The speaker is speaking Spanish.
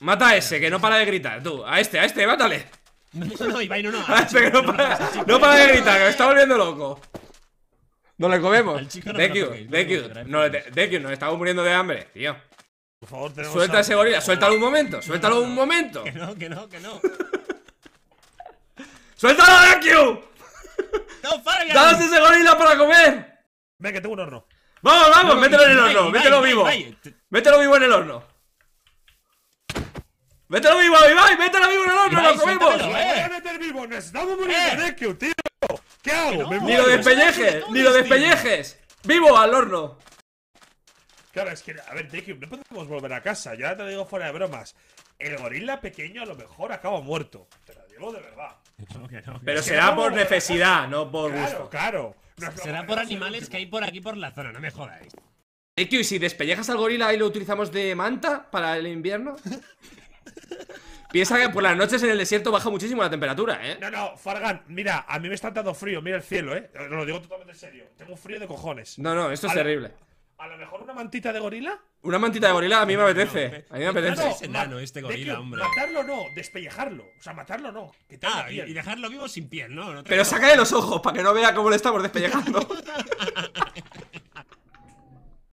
Mata a ese, que no para de gritar, tú. A este, a este, mátale. No, no, Ibai, no, no. A este que no para, no para de gritar, que me está volviendo loco. No le comemos. Al chico no nos estamos muriendo de hambre, tío. Por favor, tenemos Suelta ese gorila, suéltalo un momento, suéltalo un momento. Que no, que no, que no. ¡Suéltalo, Deku! ¡No! ¡Danos ese gorila para comer! Ven, que tengo un horno. Vamos, vamos, mételo en el horno, mételo vivo. Mételo vivo en el horno. Mételo vivo, Ibai, mételo vivo en el horno, lo comemos. suéltamelo, ¡Lo eh. voy a meter vivo! ¡Nos estamos muriendo Eh. de Deku, tío! ¿Qué hago? no. Me Ni lo despellejes, ni lo despellejes. Vivo al horno. Claro, es que, a ver, Deku, no podemos volver a casa. Ya te lo digo fuera de bromas. El gorila pequeño a lo mejor acaba muerto. Te lo digo de verdad. No, que no, que Pero no. será por necesidad, no por Claro, gusto. claro. Será por animales que hay por aquí por la zona, no me jodáis. Deku, ¿y si despellejas al gorila y lo utilizamos de manta para el invierno? Piensa que por las noches en el desierto baja muchísimo la temperatura, ¿eh? No, no, Fargan, mira, a mí me está dando frío, mira el cielo, eh. Lo digo totalmente en serio. Tengo un frío de cojones. No, no, esto es A lo- terrible. A lo mejor una mantita de gorila. Una mantita de gorila a mí me apetece. A mí me apetece. es enano este gorila, Deku, hombre. Matarlo no, despellejarlo. O sea, matarlo no. Quitarle Ah, la y, piel. y dejarlo vivo sin piel, ¿no? No Pero sácale los ojos para que no vea cómo le estamos despellejando.